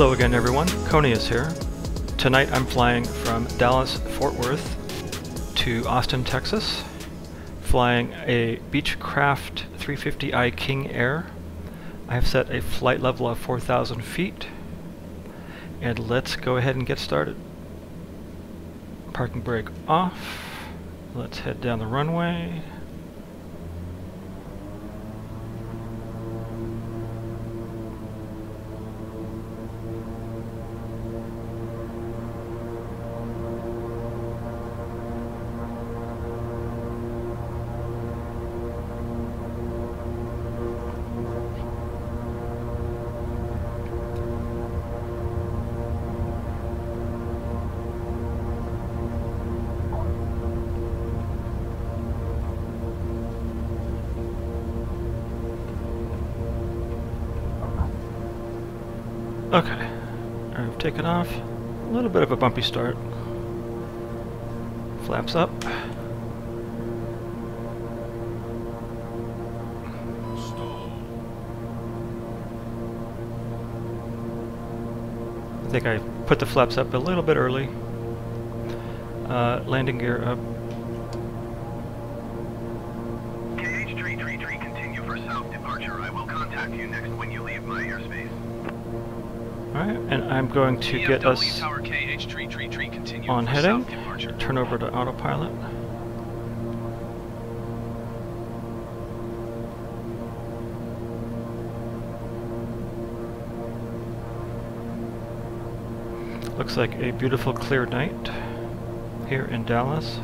Hello again everyone, Khonius here. Tonight I'm flying from Dallas Fort Worth to Austin, Texas, flying a Beechcraft 350i King Air. I have set a flight level of 4,000 feet, and let's go ahead and get started. Parking brake off. Let's head down the runway. Little bit of a bumpy start. Flaps up. I think I put the flaps up a little bit early. Uh, landing gear up. KH333 continue for south departure. I will contact you next when you leave my airspace. Alright, and I'm going to get us Tower KH333 continue on heading. Turn over to autopilot. Looks like a beautiful clear night here in Dallas.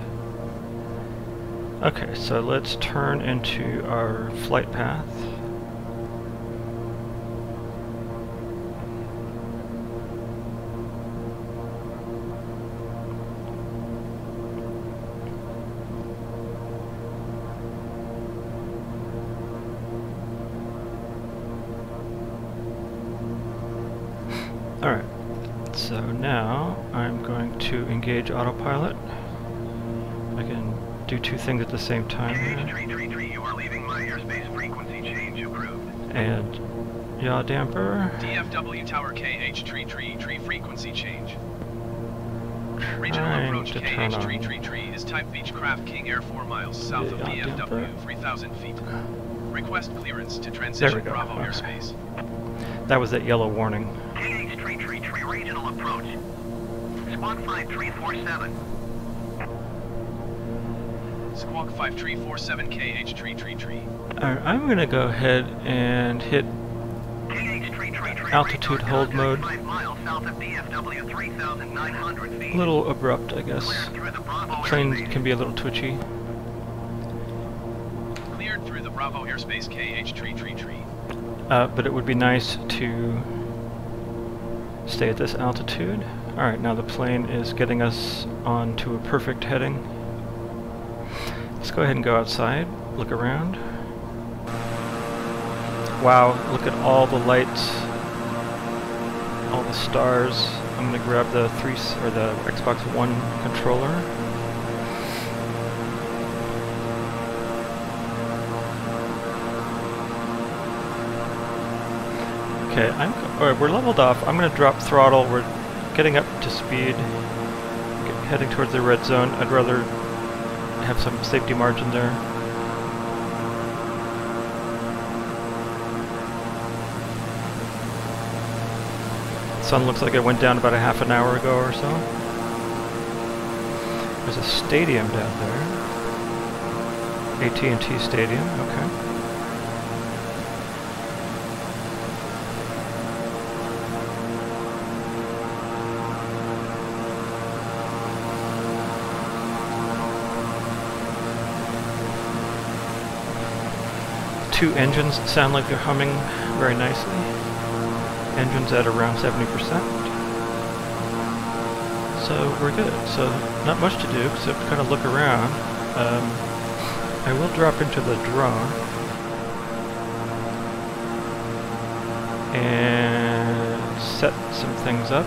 Okay, so let's turn into our flight path. Things at the same time you are leaving my airspace. Frequency change approved. And yaw damper. DFW Tower KH333 frequency change. Regional approach to turn on. KH333 is type Beechcraft King Air 4 miles south of. DFW 3000 feet. Request clearance to transition Bravo okay. airspace. That was that yellow warning. KH333, regional approach. Squawk 5347. Squawk 5347 KH333. Alright, I'm gonna go ahead and hit Altitude hold mode. 5 miles south of DFW 3900 feet. a little abrupt, I guess. Cleared the Plane can be a little twitchy. Cleared through the Bravo airspace KH333. Uh, but it would be nice to stay at this altitude. Alright, now the plane is getting us onto a perfect heading. Go ahead and go outside, look around. Wow, look at all the lights, all the stars. I'm gonna grab the three or the Xbox One controller. Okay, I'm all right, we're leveled off. I'm gonna drop throttle. We're getting up to speed, heading towards the red zone. I'd rather have some safety margin there. Sun looks like it went down about a half an hour ago or so. There's a stadium down there. AT&T Stadium, okay. Two engines sound like they're humming very nicely. Engines at around 70%. So we're good. So not much to do except kind of look around. Um, I will drop into the drone. And set some things up.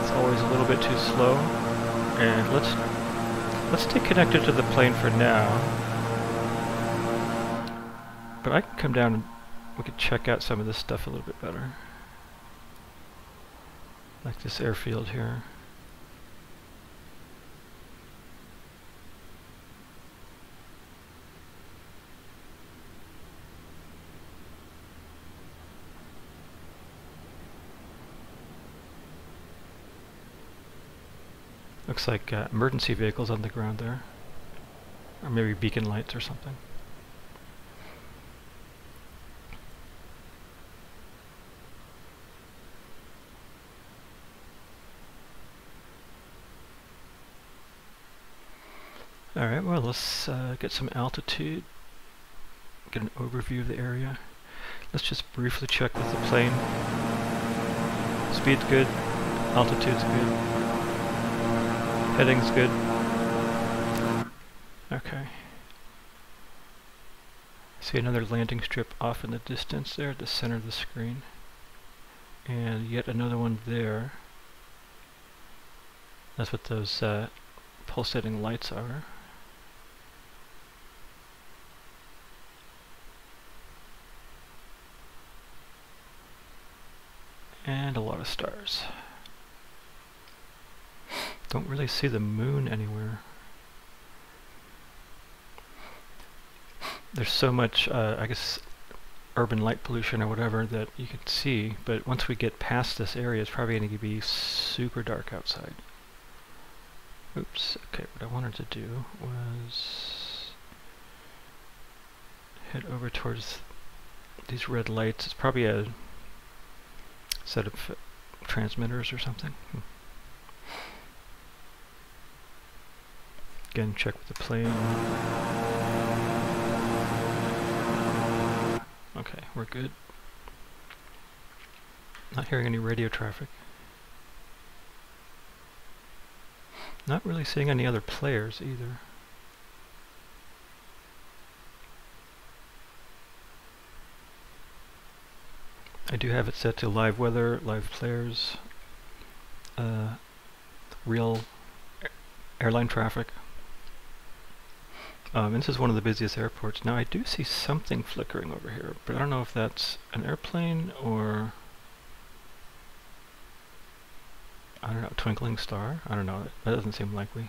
It's always a little bit too slow. And let's let's stay connected to the plane for now. Come down and we could check out some of this stuff a little bit better. Like this airfield here. Looks like uh, emergency vehicles on the ground there. Or maybe beacon lights or something. Alright, well let's uh, get some altitude, get an overview of the area. Let's just briefly check with the plane. Speed's good, altitude's good, heading's good. Okay. See another landing strip off in the distance there at the center of the screen. And yet another one there. That's what those uh, pulsating lights are. And a lot of stars. Don't really see the moon anywhere. There's so much, uh, I guess, urban light pollution or whatever that you can see, but once we get past this area, it's probably going to be super dark outside. Oops, okay, what I wanted to do was head over towards these red lights. It's probably a set of transmitters or something. Hmm. Again, check with the plane. Okay, we're good. Not hearing any radio traffic. Not really seeing any other players either. I do have it set to live weather, live players, uh, real airline traffic. Um, this is one of the busiest airports. Now I do see something flickering over here, but I don't know if that's an airplane or I don't know, twinkling star? I don't know, that doesn't seem likely.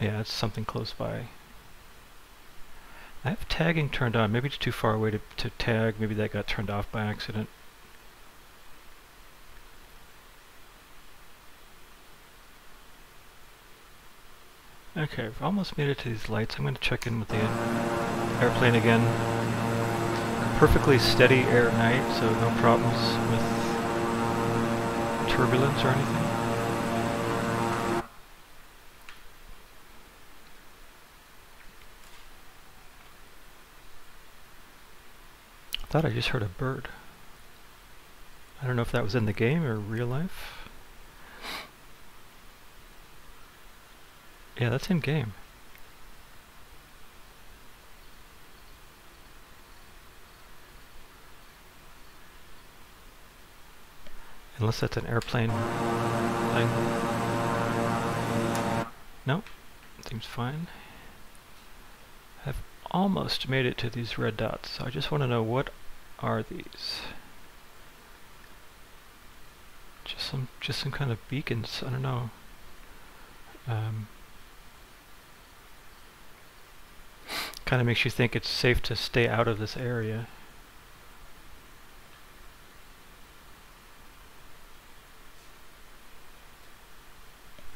Yeah, it's something close by. I have tagging turned on. Maybe it's too far away to, to tag. Maybe that got turned off by accident. Okay, I've almost made it to these lights. I'm going to check in with the airplane again. Perfectly steady air night, so no problems with turbulence or anything. I thought I just heard a bird. I don't know if that was in the game or real life. Yeah, that's in game. Unless that's an airplane thing. Nope, seems fine. Almost made it to these red dots. So I just want to know what are these? Just some, just some kind of beacons. I don't know. Um, kind of makes you think it's safe to stay out of this area.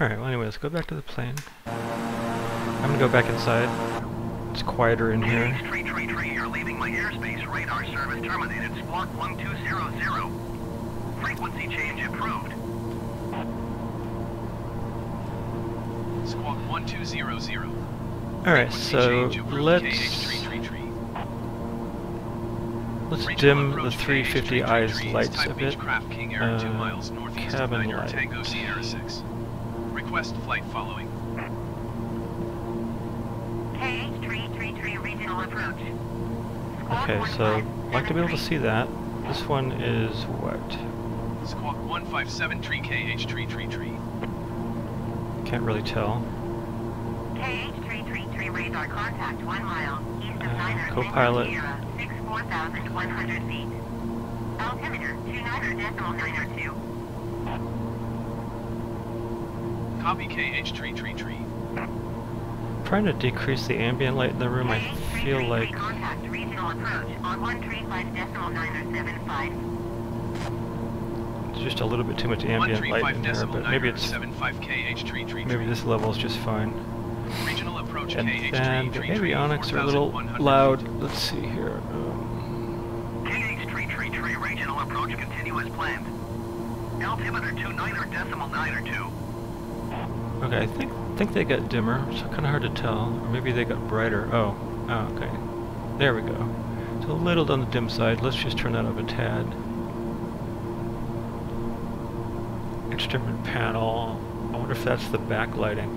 Alright, well anyway, let's go back to the plane. I'm gonna go back inside. It's quieter in here. Tree, tree, tree, you're leaving my airspace. Radar service terminated. Squawk 1200. Frequency change approved. Squawk 1200. Alright, so let's let's dim the 350 KH333 eyes is lights type a bit. Beechcraft King Air 2 Uh, cabin 9 York light. Tango Sierra 6. Request flight following. Okay, so I'd like to be able to see that. This one is what? Squawk 157 KH333. Can't really tell. KH333 radar contact 1 mile east of Uh, 9 co-pilot. Sierra, 6 4,100 feet. Altimeter 29.902. Copy KH tree tree tree. Trying to decrease the ambient light in the room, I feel like Contact regional approach on 135.975. it's just a little bit too much ambient light in here, decimal but maybe it's 75 KH tree tree maybe this level is just fine. Regional approach And KH then the tree tree. avionics are a little loud. Let's see here. Um, KH tree tree tree regional approach continue as planned. Altimeter 29 decimal 9 okay, I think think they got dimmer. It's kind of hard to tell. Or maybe they got brighter. Oh, oh, okay. There we go. It's a little on the dim side. Let's just turn that up a tad. Instrument panel. I wonder if that's the backlighting.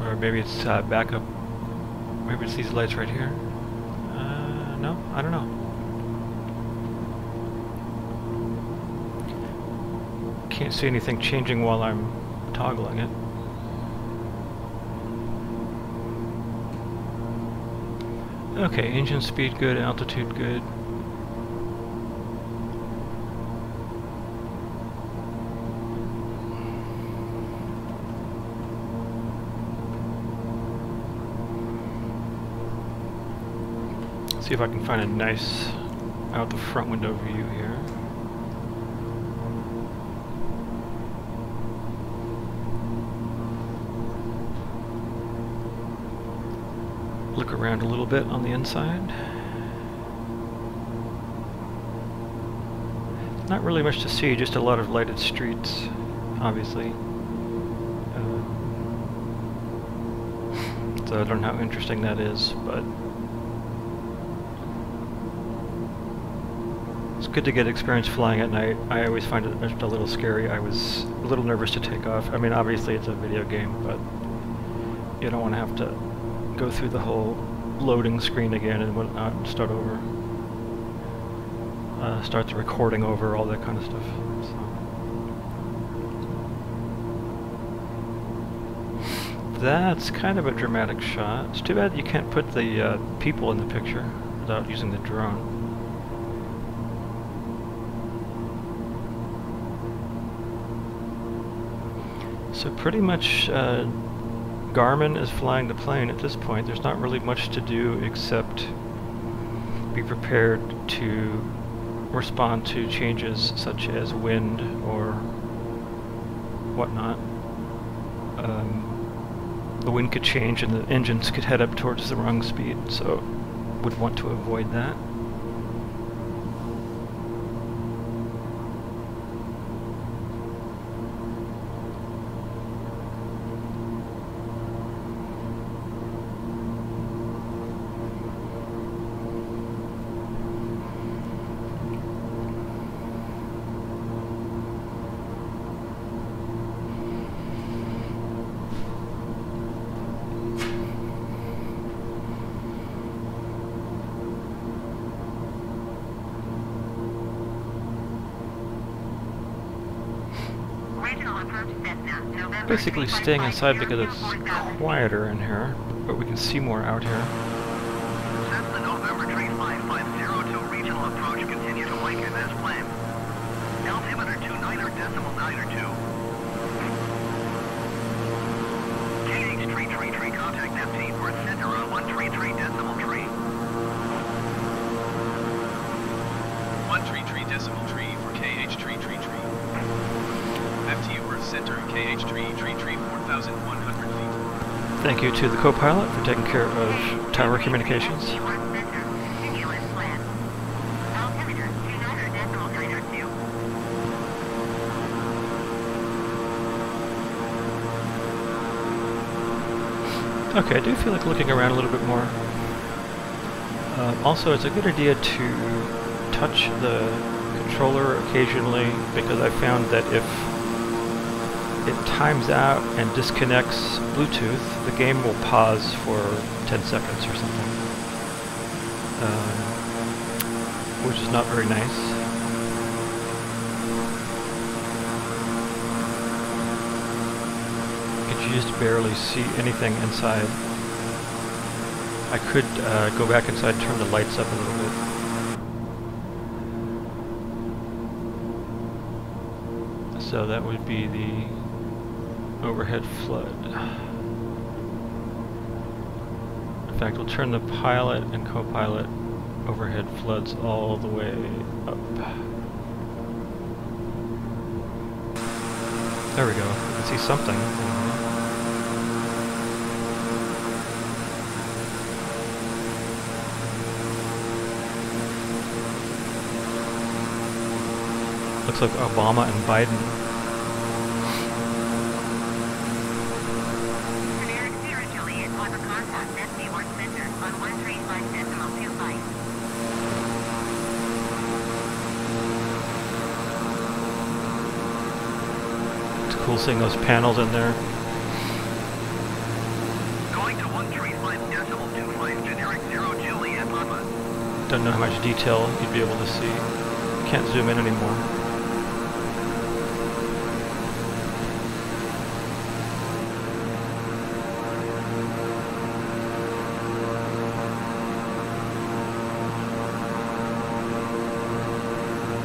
Or maybe it's uh, backup. Maybe it's these lights right here. Uh, no, I don't know. Can't see anything changing while I'm toggling it. Okay, engine speed good, altitude good. See if I can find a nice out the front window view here. Look around a little bit on the inside. Not really much to see, just a lot of lighted streets, obviously. Uh, so I don't know how interesting that is, but It's good to get experience flying at night. I always find it a little scary. I was a little nervous to take off. I mean, obviously it's a video game, but you don't want to have to go through the whole loading screen again and whatnot and start over. Uh, start the recording over, all that kind of stuff. So. That's kind of a dramatic shot. It's too bad you can't put the uh, people in the picture without using the drone. So pretty much uh, Garmin is flying the plane at this point. There's not really much to do except be prepared to respond to changes such as wind or whatnot. Um, the wind could change and the engines could head up towards the wrong speed, so would want to avoid that. Basically staying inside because it's quieter in here, but we can see more out here. Thank you to the co-pilot for taking care of tower communications. Fort Worth Center, continue as planned. Altimeter 29 decimal 902. Okay, I do feel like looking around a little bit more. Um, also, it's a good idea to touch the controller occasionally because I found that if it times out and disconnects Bluetooth, the game will pause for 10 seconds or something. Um, which is not very nice. You just barely see anything inside. I could uh, go back inside, and turn the lights up a little bit. So that would be the overhead flood. In fact, we'll turn the pilot and co-pilot overhead floods all the way up. There we go. You can see something. Looks like Obama and Biden. Generic Sierra Juliet, on contact SC1 Center on 135 decimal 25. Seeing those panels in there. Going to 135 decimal 25 generic 0 Juliet Papa. Don't know how much detail you'd be able to see. Can't zoom in anymore.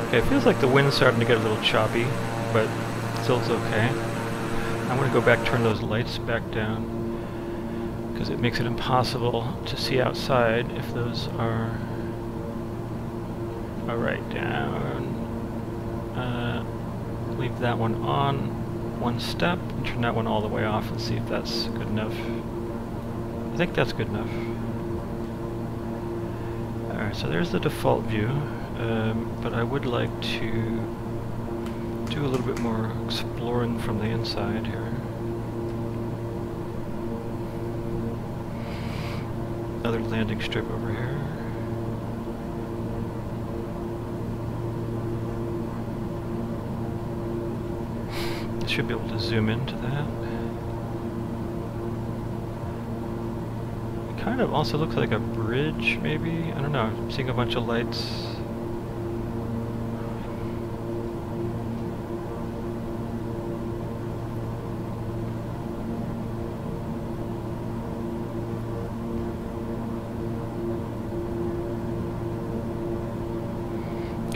Okay, it feels like the wind's starting to get a little choppy, but still it's okay. I'm going to go back, turn those lights back down, because it makes it impossible to see outside if those are all right down. Uh, leave that one on one step and turn that one all the way off and see if that's good enough. I think that's good enough. Alright, so there's the default view, um, but I would like to do a little bit more exploring from the inside here. Another landing strip over here. Should be able to zoom into that. It kind of also looks like a bridge, maybe? I don't know, I'm seeing a bunch of lights.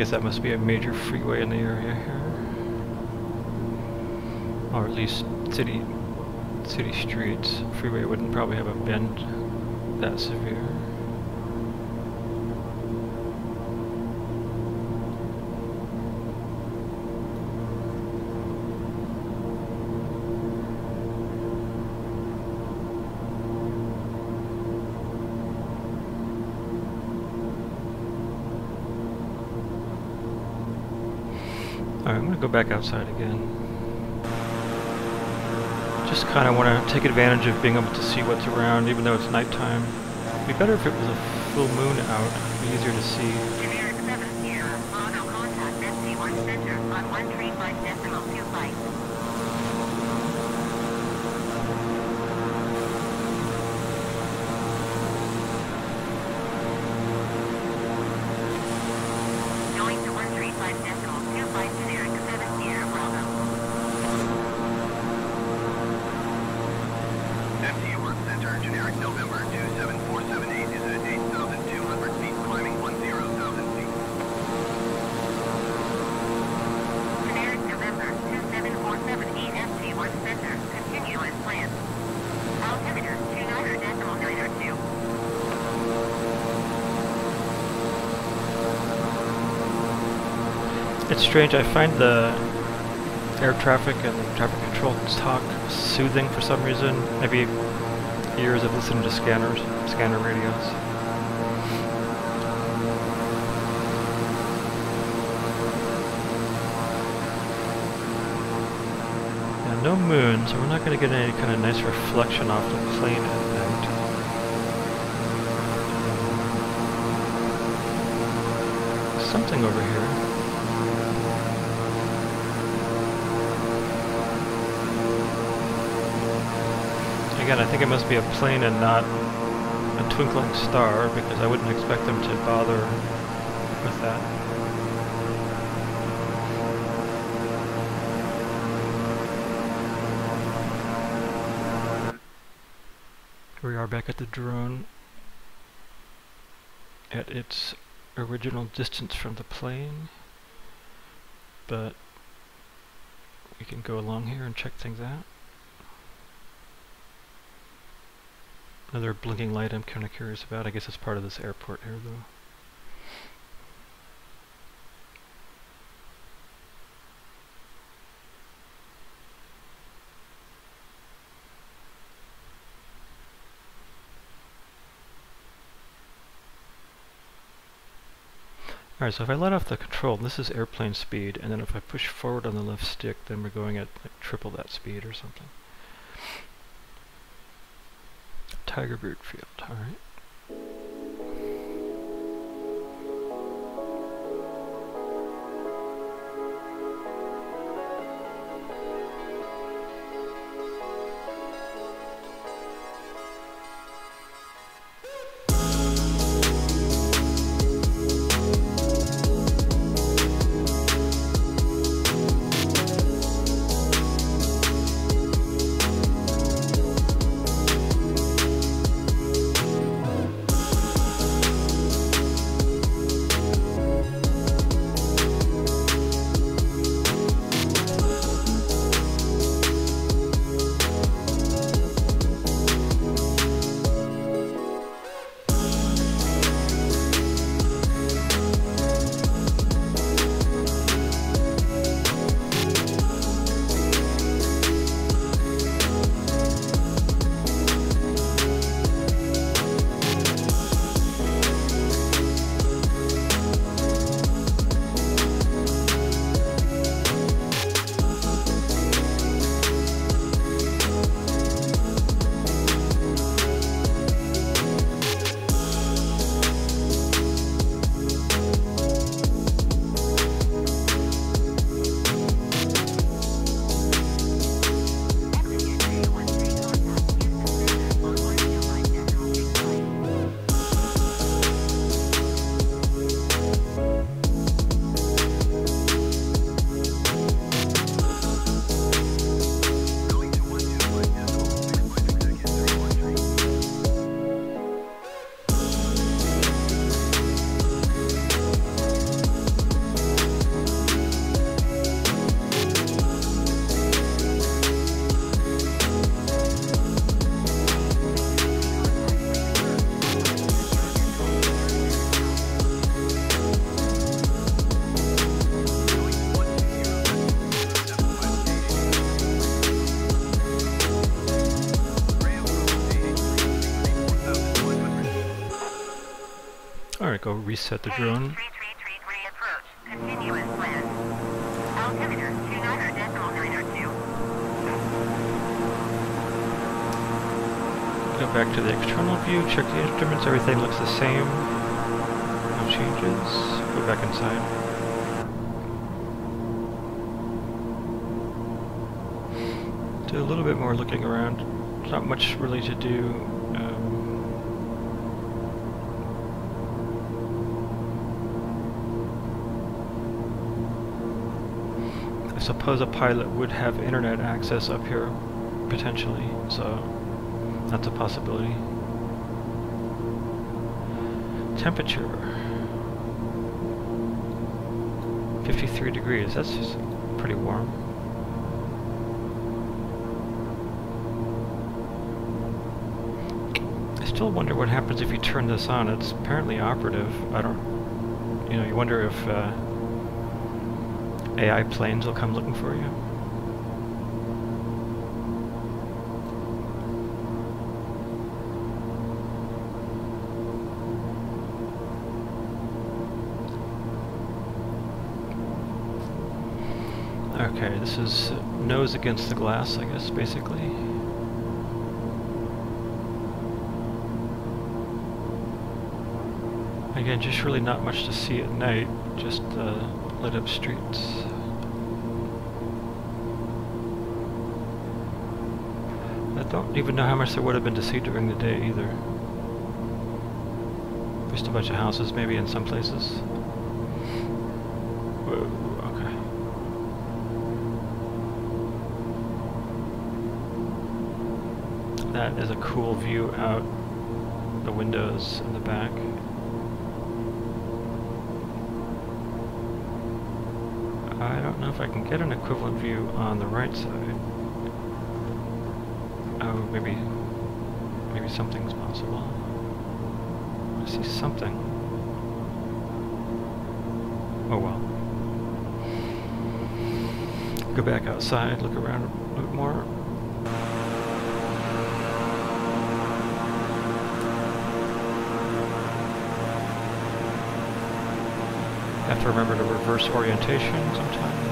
Guess that must be a major freeway in the area here. Or at least city city streets. Freeway wouldn't probably have a bend that severe. Alright, I'm gonna go back outside again. Just kind of want to take advantage of being able to see what's around, even though it's nighttime. It'd be better if it was a full moon out. It'd be easier to see. Generic 7 Sierra, auto contact SC1 Center on 135 decimal 25. Going to 135 decimal 25 generic 7 Sierra Bravo. Fort Worth Center, generic November 27478 is at 8,200 feet, climbing 10,000 feet. Generic November 27478 FT1 Center, continue as planned. Altimeter 29 decimal 902. It's strange, I find the air traffic and traffic control talk soothing for some reason. Maybe years of listening to scanners, scanner radios. No moon, so we're not going to get any kind of nice reflection off the plane at night. Something over here. Again, I think it must be a plane and not a twinkling star because I wouldn't expect them to bother with that. we are back at the drone at its original distance from the plane, but we can go along here and check things out. Another blinking light I'm kind of curious about. I guess it's part of this airport here though. Alright, so if I let off the control, this is airplane speed, and then if I push forward on the left stick, then we're going at like triple that speed or something. Tiger Bird Field, alright. Reset the drone. 3333 approach. Continuous plan. Altimeter 29 decimal 902. Go back to the external view, check the instruments, everything looks the same. No changes. Go back inside. Do a little bit more looking around. There's not much really to do. Um, suppose a pilot would have internet access up here, potentially, so that's a possibility. Temperature 53 degrees, that's just pretty warm. I still wonder what happens if you turn this on. It's apparently operative. I don't, you know, you wonder if uh, AI planes will come looking for you. Okay, this is nose against the glass, I guess, basically. Again, just really not much to see at night, just uh, lit up streets. I don't even know how much there would have been to see during the day either. Just a bunch of houses maybe in some places. Whoa, okay. that is a cool view out the windows in the back. Know if I can get an equivalent view on the right side. Oh, maybe, maybe something's possible. I see something. Oh well. Go back outside, look around a little more. Have to remember to reverse orientation sometimes.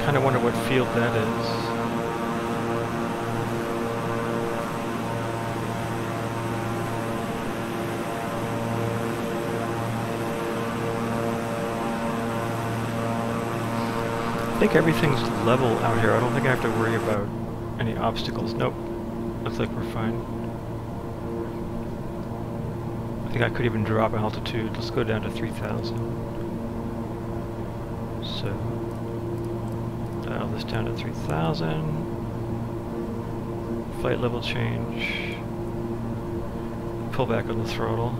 I kind of wonder what field that is. I think everything's level out here. I don't think I have to worry about any obstacles. Nope. Looks like we're fine. I think I could even drop altitude. Let's go down to 3,000. So, dial this down to 3,000. Flight level change. Pull back on the throttle.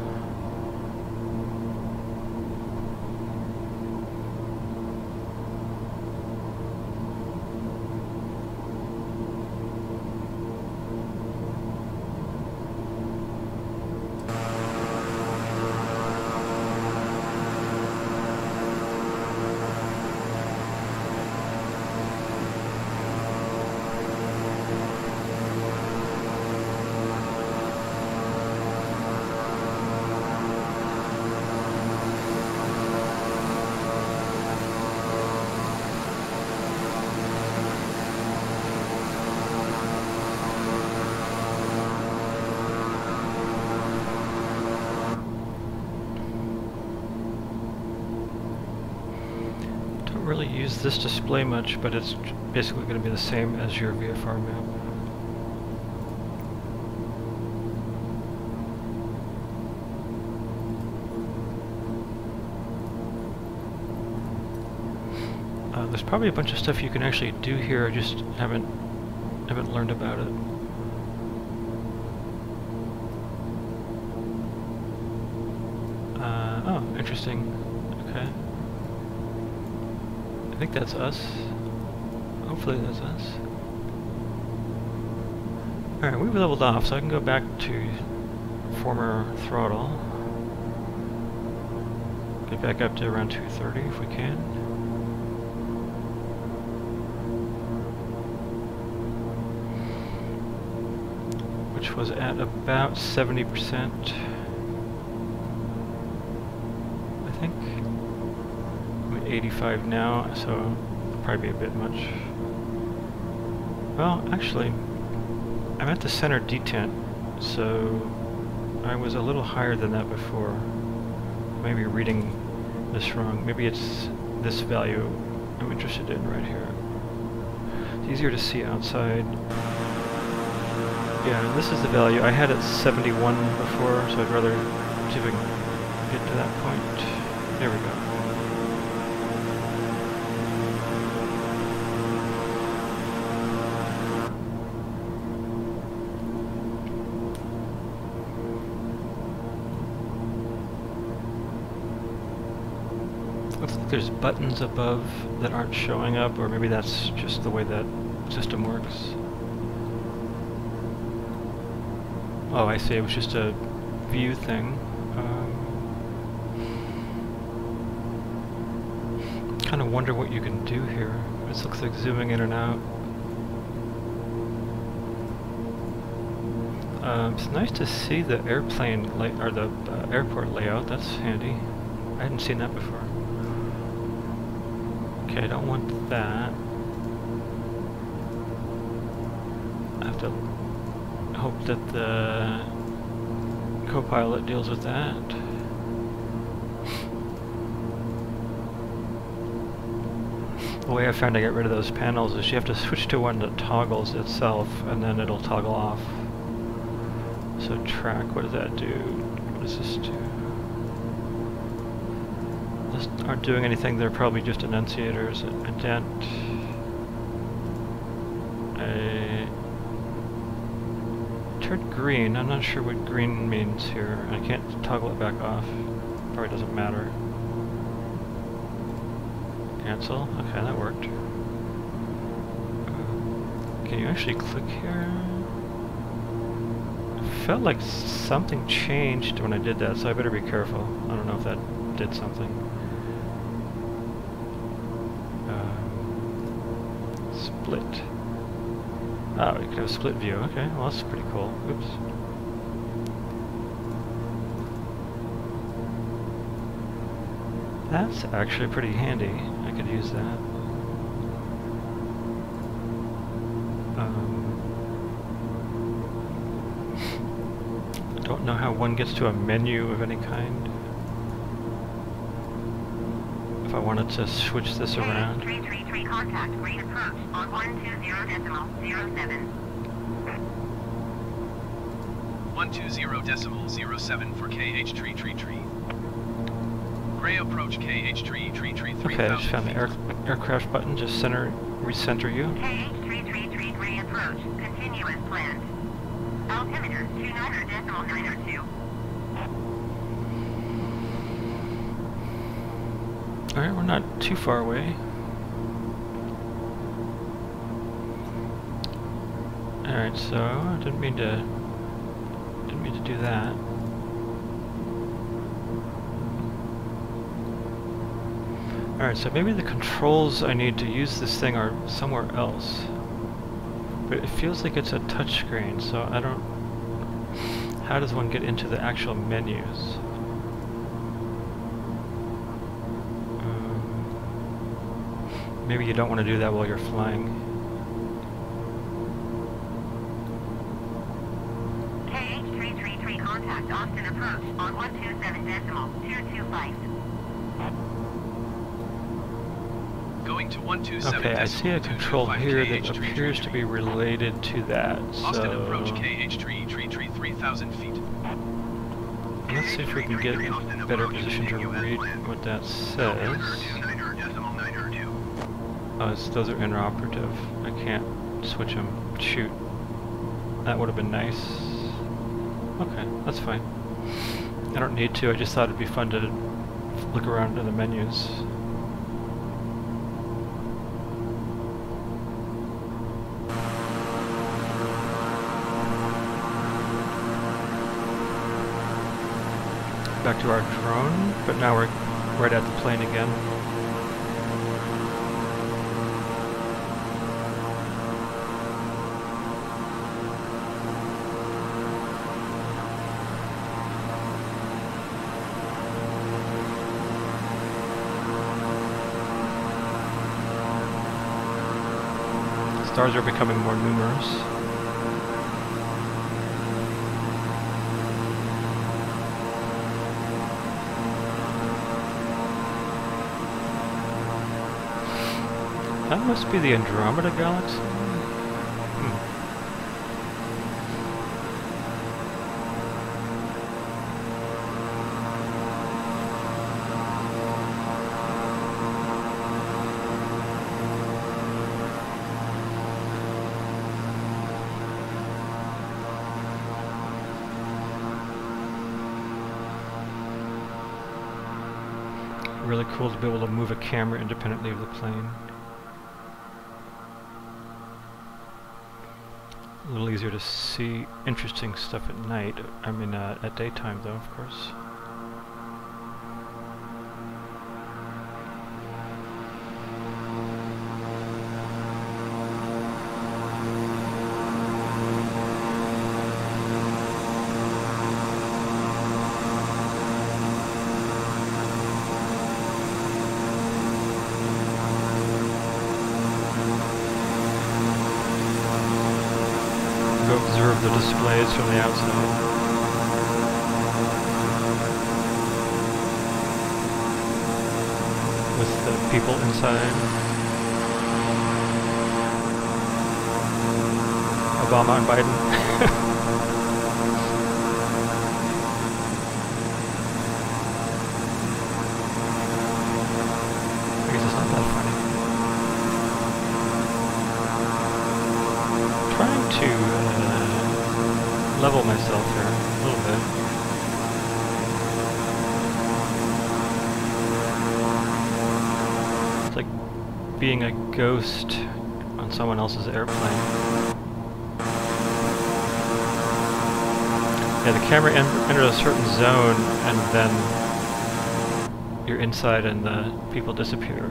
Really use this display much, but it's basically going to be the same as your VFR map. Uh, there's probably a bunch of stuff you can actually do here. I just haven't haven't learned about it. Uh, oh, interesting. Okay. I think that's us. Hopefully that's us. Alright, we've leveled off, so I can go back to former throttle. Get back up to around 230 if we can. Which was at about 70%. 85 now, so probably be a bit much. Well, actually, I'm at the center detent, so I was a little higher than that before. Maybe reading this wrong. Maybe it's this value I'm interested in right here. It's easier to see outside. Yeah, this is the value. I had it 71 before, so I'd rather see if I can Looks like there's buttons above that aren't showing up, or maybe that's just the way that system works. Oh, I see. It was just a view thing. Um, kind of wonder what you can do here. This looks like zooming in and out. Um, it's nice to see the airplane or the uh, airport layout. That's handy. I hadn't seen that before. Okay, I don't want that. I have to hope that the co-pilot deals with that. The way I found to get rid of those panels is you have to switch to one that toggles itself and then it'll toggle off. So track, what does that do? What does this do? Those aren't doing anything, they're probably just annunciators. A dent. Turned green. I'm not sure what green means here. I can't toggle it back off. Probably doesn't matter. Cancel. Okay, that worked. Can you actually click here? Felt like something changed when I did that, so I better be careful. I don't know if that did something. Have split view. Okay, well that's pretty cool. Oops. That's actually pretty handy. I could use that. Um, I don't know how one gets to a menu of any kind. If I wanted to switch this around. KH333 contact green approach on 120.07. 120 decimal 07 for KH tree tree tree. Gray approach KH tree tree tree 3000 Okay, I just found the feet. air, aircraft button. Just center, recenter you. KH333 gray approach. continuous Continue as planned. Altimeter 29.902. Alright, we're not too far away. Alright, so I didn't mean to didn't mean to do that. Alright, so maybe the controls I need to use this thing are somewhere else. But it feels like it's a touchscreen, so I don't... How does one get into the actual menus? Um, maybe you don't want to do that while you're flying. Approach on 127 decimal 225. Going to 127 Okay, I see a control here KH that appears tree to be related to that, Austin approach so... KH tree tree tree 3000 feet. Let's see if we can get in a better position to read what that says. Oh, it's, those are interoperative. I can't switch them. Shoot. That would have been nice. Okay, that's fine. I don't need to, I just thought it'd be fun to look around in the menus. Back to our drone, but now we're right at the plane again. Stars are becoming more numerous. That must be the Andromeda Galaxy. Camera independently of the plane. A little easier to see interesting stuff at night. I mean, uh, at daytime, though, of course. From the outside. With the people inside. Obama and Biden. I guess it's not that funny. trying to uh, being a ghost on someone else's airplane. Yeah, the camera en enters a certain zone and then you're inside and the people disappear.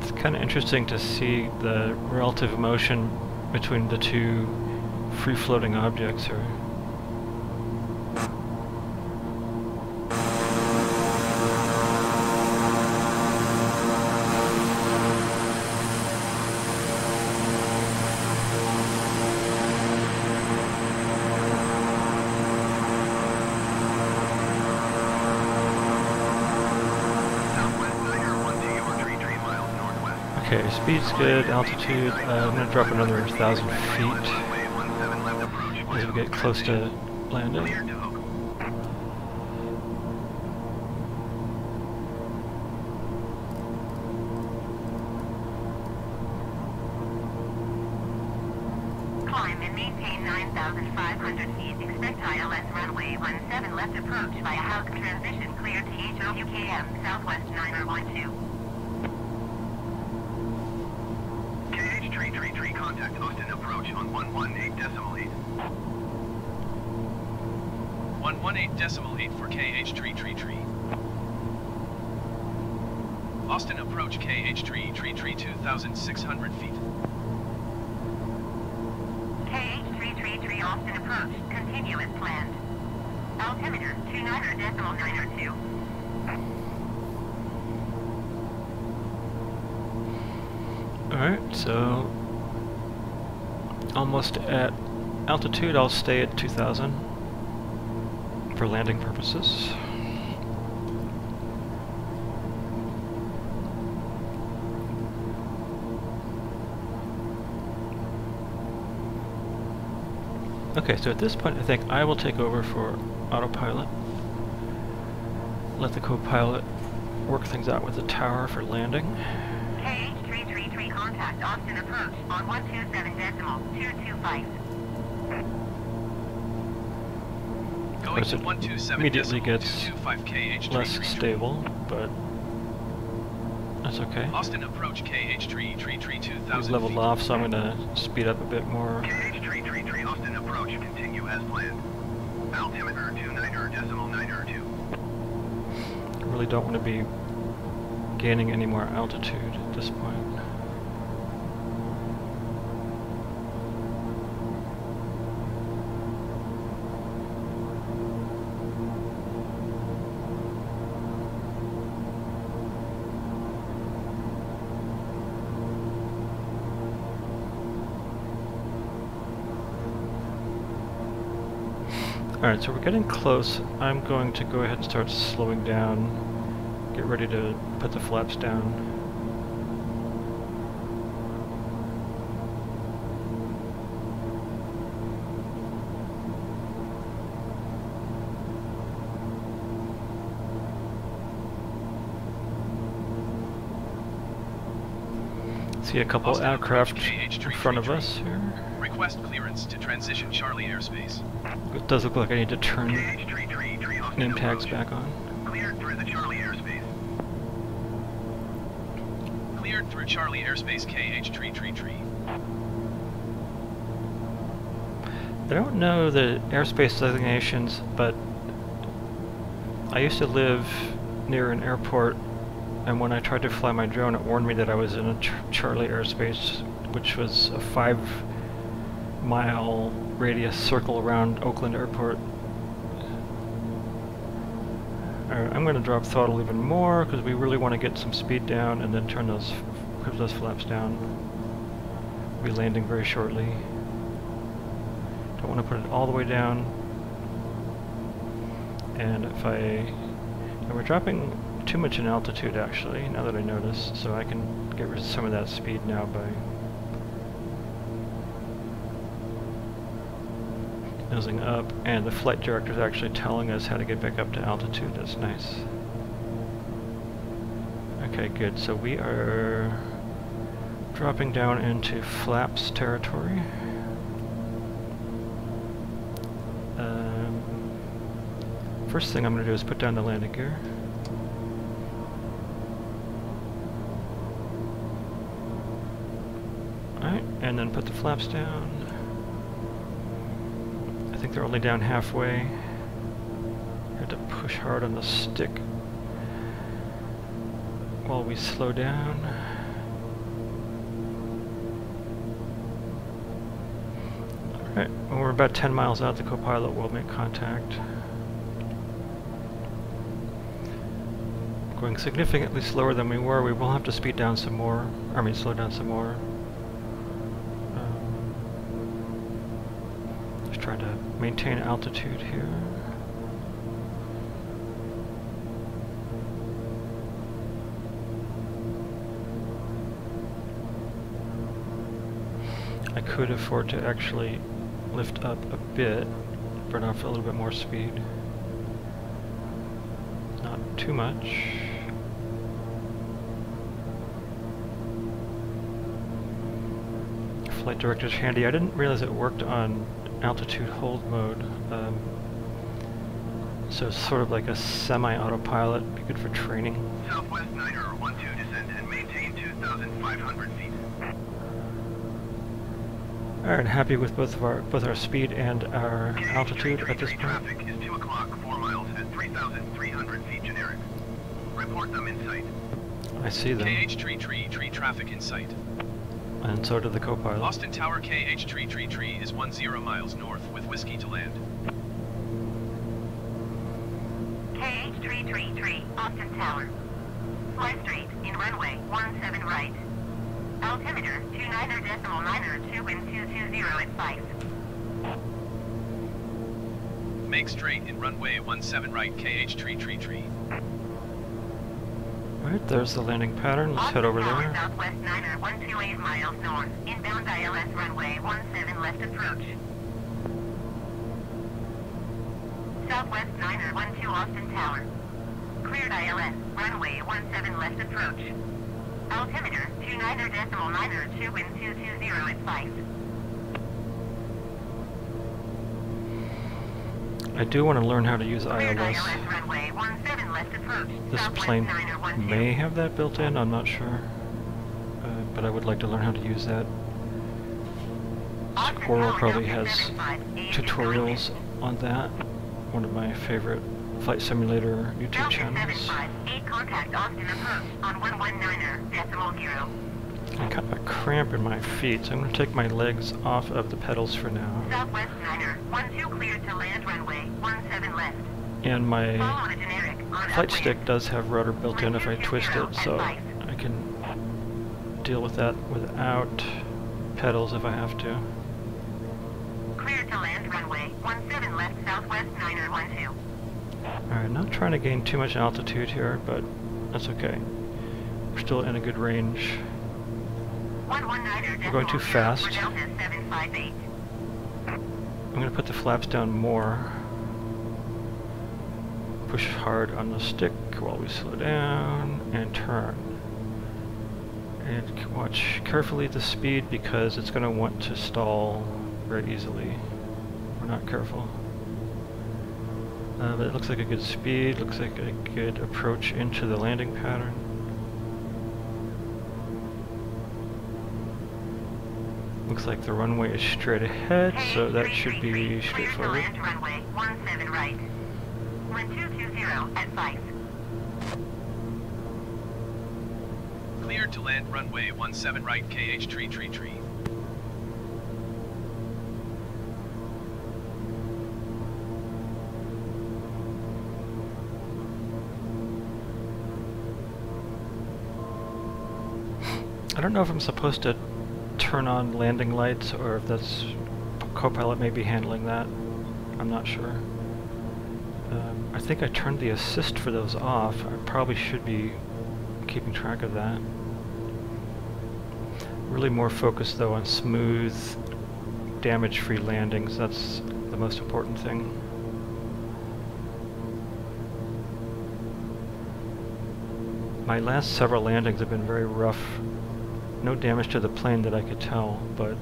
It's kind of interesting to see the relative motion between the two free-floating objects here. Speed's good, altitude, uh, I'm gonna drop another thousand feet Runway 17 left approach. as we get close to landing. To. Climb and maintain 9,500 feet. Expect ILS runway 17 left approach via house transition clear to HOUKM Southwest 912. Contact Austin approach on 118 decimal 8. 118 decimal 8 for KH tree tree tree. Austin approach KH tree tree tree 2,600 feet. KH333 Austin approach. Continue as planned. Altimeter 29 decimal 902. Alright, so almost at altitude, I'll stay at 2000 for landing purposes. Okay, so at this point I think I will take over for autopilot. Let the co-pilot work things out with the tower for landing. KH333 contact Austin approach on 127 decimal 225. Going course, to it 127 immediately gets 225 KH tree less tree tree. stable, but that's okay. Austin approach KH tree tree tree We've 2,000 leveled feet. off, so I'm gonna speed up a bit more. KH tree, tree, tree, Austin approach. Continue as planned. Altimeter 29 decimal 902. Really don't want to be gaining any more altitude at this point. Alright, so we're getting close. I'm going to go ahead and start slowing down. Get ready to put the flaps down. See a couple aircraft in front of us here. Request clearance to transition Charlie airspace. It does look like I need to turn name tags back on. Cleared through the Charlie airspace. Cleared through Charlie airspace KH tree tree tree. I don't know the airspace designations, but I used to live near an airport, and when I tried to fly my drone, it warned me that I was in a Ch Charlie airspace, which was a five mile radius circle around Oakland Airport. I'm going to drop throttle even more because we really want to get some speed down and then turn those, those flaps down. We'll be landing very shortly. Don't want to put it all the way down. And if I... And we're dropping too much in altitude actually, now that I notice, so I can get rid of some of that speed now by nosing up, and the flight director is actually telling us how to get back up to altitude. That's nice. Okay, good. So we are dropping down into flaps territory. Um, first thing I'm going to do is put down the landing gear. Alright, and then put the flaps down. Think they're only down halfway. Have to push hard on the stick while we slow down. Alright, when we're about 10 miles out, the co-pilot will make contact. Going significantly slower than we were, we will have to speed down some more. I mean, slow down some more. Maintain altitude here. I could afford to actually lift up a bit, burn off a little bit more speed. Not too much. Flight director's handy. I didn't realize it worked on altitude hold mode. Um, so it's sort of like a semi-autopilot, be good for training. Southwest Niner, 1-2 descend and maintain 2,500 feet. Alright, happy with both of our both our speed and our KH altitude at this point. traffic is 2 o'clock, 4 miles at 3,300 feet generic. Report them in sight. I see them, KH tree tree tree traffic in sight. And so did the co-pilot. Austin Tower KH tree tree tree is 10 miles north with whiskey to land. KH333, Austin Tower. Fly straight in runway 17 right. Altimeter 29er decimal 9er 2 wind 220 at 5. Make straight in runway 17 right KH tree tree tree. There's the landing pattern. Let's head over there. Southwest 9er 128 miles north. Inbound ILS runway 17 left approach. Southwest 9er 12 Austin Tower. Cleared ILS, runway 17 left approach. Altimeter 29er decimal 9er 2 wind 220 at 5. I do want to learn how to use ILS. ILS runway 17 left approach. This plane may have that built in, I'm not sure. Uh, but I would like to learn how to use that. Squirrel probably has 75, eight is tutorials on that. One of my favorite flight simulator YouTube channels. 75, 8 contact Austin approach on 119er decimal zero. I got a cramp in my feet, so I'm going to take my legs off of the pedals for now. Southwest Niner, 1-2 cleared to land runway, 17 left. And my generic flight stick does have rudder built in if I twist it, so I can deal with that without pedals if I have to. Cleared to land runway, 17 left Southwest Niner, 1-2. Alright, not trying to gain too much altitude here, but that's okay. We're still in a good range. 119er We're going too fast. for Delta 758. I'm going to put the flaps down more. Push hard on the stick while we slow down and turn. And watch carefully the speed because it's going to want to stall very easily. We're not careful. Uh, but it looks like a good speed, looks like a good approach into the landing pattern. Looks like the runway is straight ahead, so that should be Cleared to straightforward. land runway, 17 right. Wind 220 at 5. Cleared to land runway 17 right KH tree tree tree. I don't know if I'm supposed to turn on landing lights or if that's Copilot may be handling that. I'm not sure. Um, I think I turned the assist for those off. I probably should be keeping track of that. Really more focused though on smooth, damage-free landings. That's the most important thing. My last several landings have been very rough. No damage to the plane that I could tell, but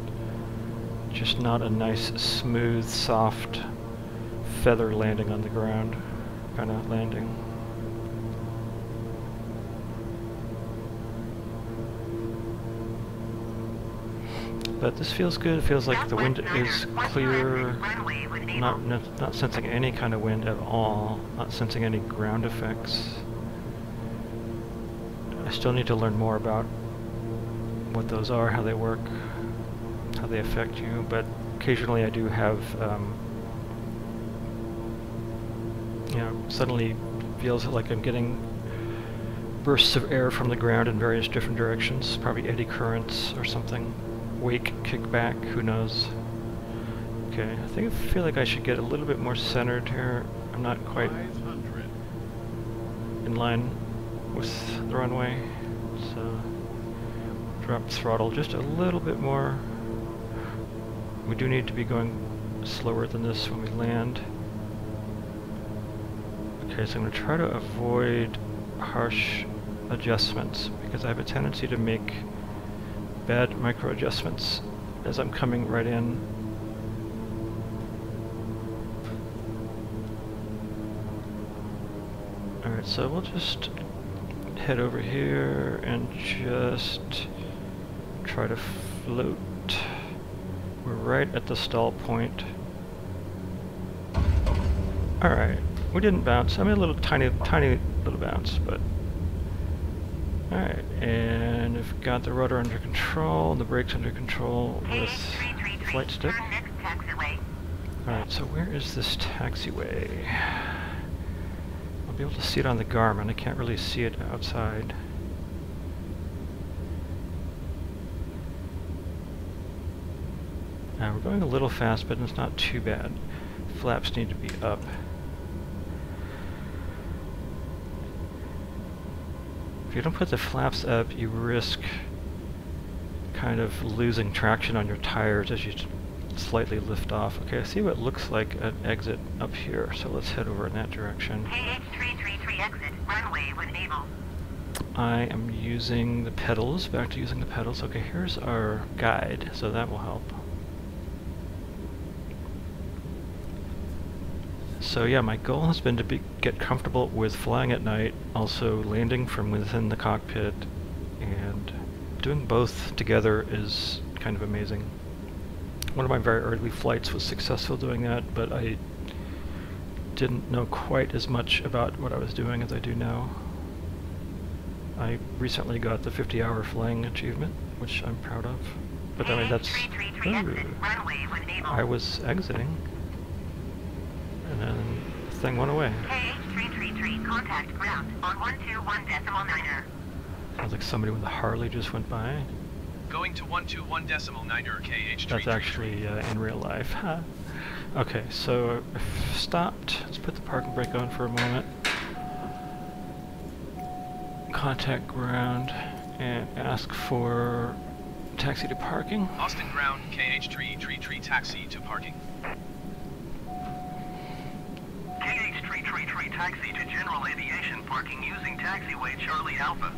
just not a nice, smooth, soft feather landing on the ground kind of landing. But this feels good. It feels like the wind is clear. 1 runway with Able. Not, not not sensing any kind of wind at all. Not sensing any ground effects. I still need to learn more about what those are, how they work, how they affect you. But occasionally I do have, um, you know, suddenly feels like I'm getting bursts of air from the ground in various different directions, probably eddy currents or something. Wake, kickback, who knows. Okay, I think I feel like I should get a little bit more centered here. I'm not quite in line with the runway, so drop throttle just a little bit more. We do need to be going slower than this when we land. Okay, so I'm going to try to avoid harsh adjustments because I have a tendency to make bad micro adjustments as I'm coming right in. Alright, so we'll just head over here and just try to float. We're right at the stall point. Alright, we didn't bounce. I mean a little tiny, tiny little bounce, but... Alright, and we've got the rudder under control, the brakes under control with KH333, flight stick. Alright, so where is this taxiway? I'll be able to see it on the Garmin. I can't really see it outside. Uh, we're going a little fast, but it's not too bad. Flaps need to be up. If you don't put the flaps up, you risk kind of losing traction on your tires as you slightly lift off. Okay, I see what looks like an exit up here, so let's head over in that direction. KH333 exit, runway with Able. I am using the pedals, back to using the pedals. Okay, here's our guide, so that will help. So yeah, my goal has been to be, get comfortable with flying at night, also landing from within the cockpit, and doing both together is kind of amazing. One of my very early flights was successful doing that, but I didn't know quite as much about what I was doing as I do now. I recently got the 50-hour flying achievement, which I'm proud of. But I mean, that's... Ooh. runway with Able. I was exiting, and then the thing went away. KH333, contact ground on 121 decimal niner. Sounds like somebody with a Harley just went by. Going to 121 decimal niner KH333. That's actually uh, in real life. Huh. Okay, so I've stopped. Let's put the parking brake on for a moment. Contact ground and ask for taxi to parking. Austin ground KH333 taxi to parking. KH333 taxi to general aviation parking using taxiway Charlie Alpha.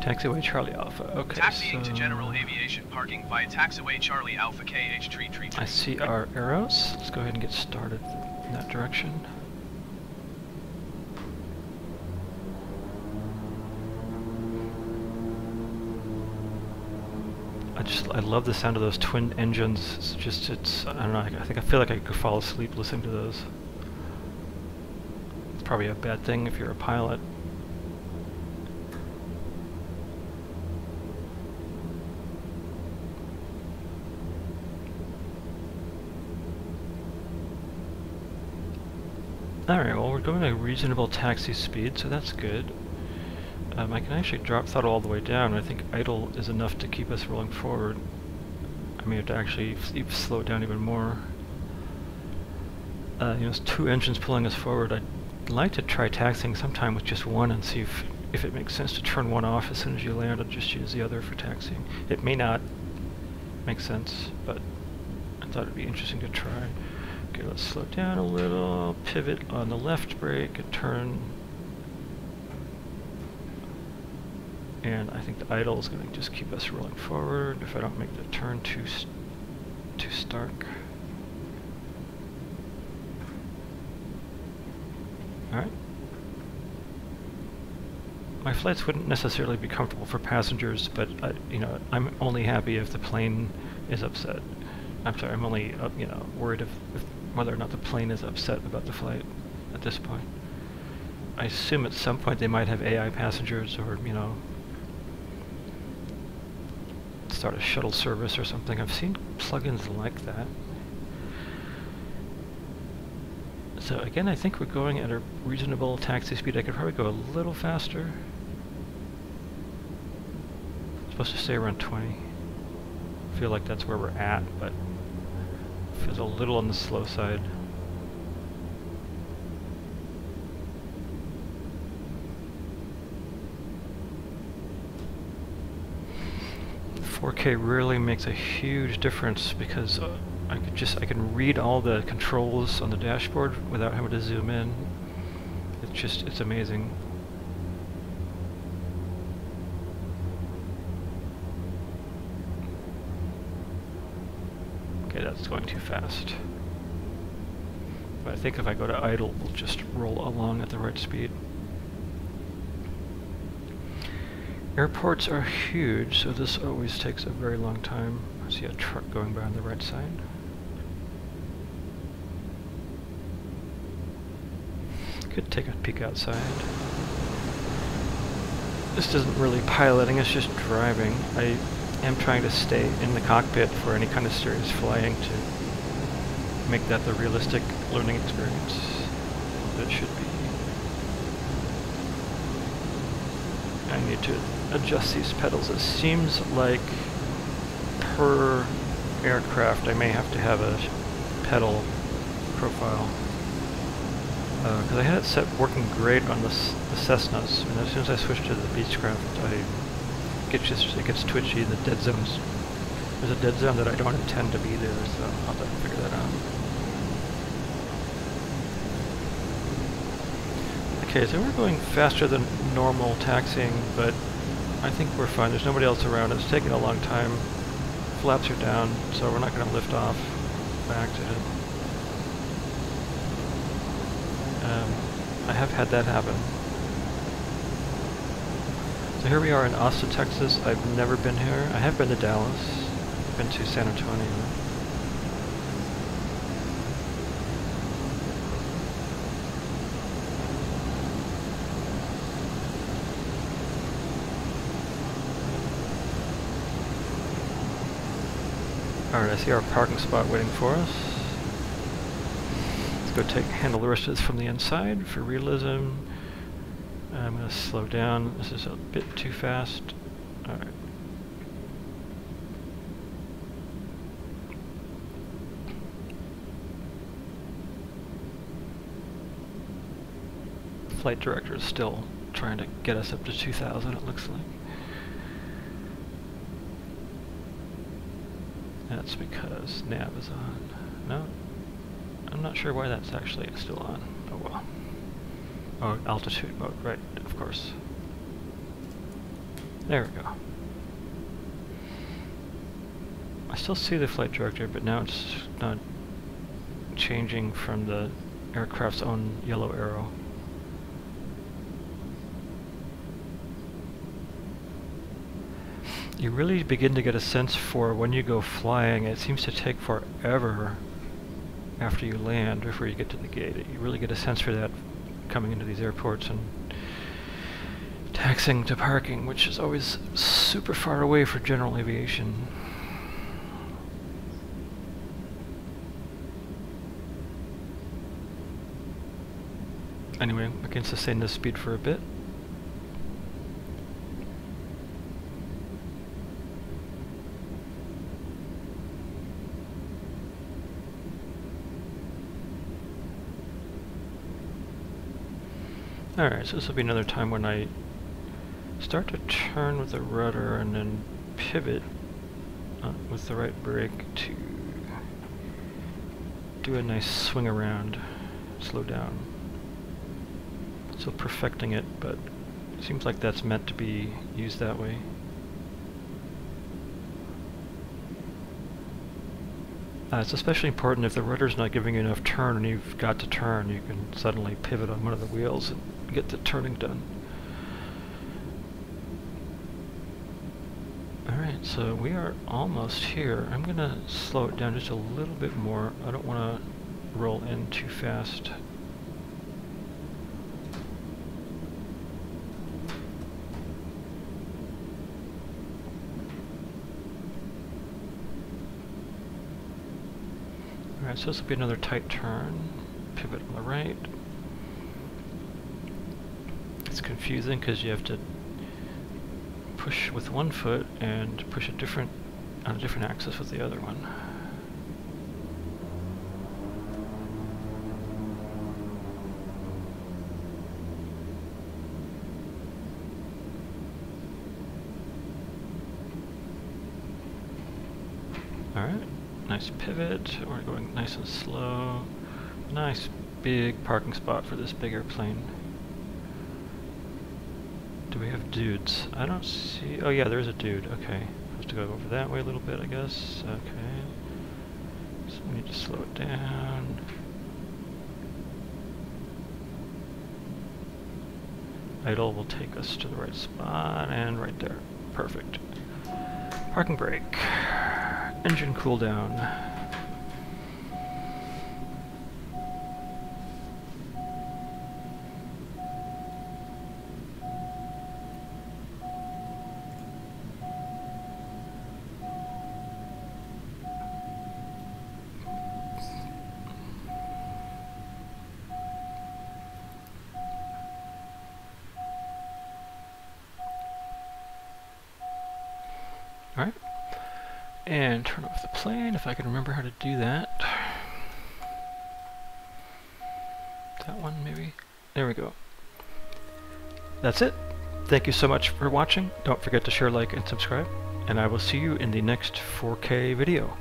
Taxiway Charlie Alpha. Okay, Taxiing so to general aviation parking via taxiway Charlie Alpha KH333. I see our arrows. Let's go ahead and get started in that direction. I just I love the sound of those twin engines. It's just it's I don't know. I, think I feel like I could fall asleep listening to those. It's probably a bad thing if you're a pilot. Alright, well we're going at a reasonable taxi speed, so that's good. Um, I can actually drop throttle all the way down. I think idle is enough to keep us rolling forward. I may have to actually slow it down even more. Uh, you know, it's two engines pulling us forward. I'd like to try taxiing sometime with just one and see if, if it makes sense to turn one off as soon as you land and just use the other for taxiing. It may not make sense, but I thought it'd be interesting to try. Okay, let's slow down a little, pivot on the left brake, and turn. And I think the idle is going to just keep us rolling forward if I don't make the turn too s too stark. Alright. my flights wouldn't necessarily be comfortable for passengers, but I, you know, I'm only happy if the plane is upset. I'm sorry, I'm only uh, you know worried if, if whether or not the plane is upset about the flight at this point. I assume at some point they might have AI passengers or you know start a shuttle service or something. I've seen plugins like that. So again, I think we're going at a reasonable taxi speed. I could probably go a little faster. supposed to stay around 20. I feel like that's where we're at, but feels a little on the slow side. Four K really makes a huge difference because uh, I could just I can read all the controls on the dashboard without having to zoom in. It's just it's amazing. Okay, that's going too fast. But I think if I go to idle, we'll just roll along at the right speed. Airports are huge, so this always takes a very long time. I see a truck going by on the right side. Could take a peek outside. This isn't really piloting, it's just driving. I am trying to stay in the cockpit for any kind of serious flying to make that the realistic learning experience that should be. I need to adjust these pedals. It seems like per aircraft I may have to have a pedal profile because uh, I had it set working great on the, the Cessnas, and as soon as I switch to the Beechcraft, I get just it gets twitchy. The dead zones. There's a dead zone that I don't intend to be there, so I'll have to figure that out. Okay, so we're going faster than normal taxiing, but I think we're fine. There's nobody else around. It's taking a long time. Flaps are down, so we're not going to lift off by accident. Um, I have had that happen. So here we are in Austin, Texas. I've never been here. I have been to Dallas. I've been to San Antonio. Alright, I see our parking spot waiting for us. Let's go take handle the rest of this from the inside for realism. I'm going to slow down. This is a bit too fast. Alright. Flight director is still trying to get us up to 2,000 it looks like. That's because nav is on. No, I'm not sure why that's actually still on. Oh well. Oh, altitude mode, right, of course. There we go. I still see the flight director, but now it's not changing from the aircraft's own yellow arrow. You really begin to get a sense for when you go flying, it seems to take forever after you land before you get to the gate. You really get a sense for that coming into these airports and taxing to parking, which is always super far away for general aviation. Anyway, I can sustain this speed for a bit. Alright, so this will be another time when I start to turn with the rudder and then pivot uh, with the right brake to do a nice swing around, slow down. Still perfecting it, but it seems like that's meant to be used that way. Uh, it's especially important if the rudder's not giving you enough turn and you've got to turn, you can suddenly pivot on one of the wheels and get the turning done. Alright, so we are almost here. I'm going to slow it down just a little bit more. I don't want to roll in too fast. Alright, so this will be another tight turn. Pivot on the right. Confusing because you have to push with one foot and push a different on a different axis with the other one. Alright, nice pivot, we're going nice and slow. Nice big parking spot for this big airplane. Do we have dudes? I don't see... Oh yeah, there's a dude. Okay. Have to go over that way a little bit, I guess. Okay. So we need to slow it down. Idle will take us to the right spot, and right there. Perfect. Parking brake. Engine cool I can remember how to do that. That one, maybe? There we go. That's it. Thank you so much for watching. Don't forget to share, like, and subscribe. And I will see you in the next 4K video.